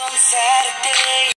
On Saturday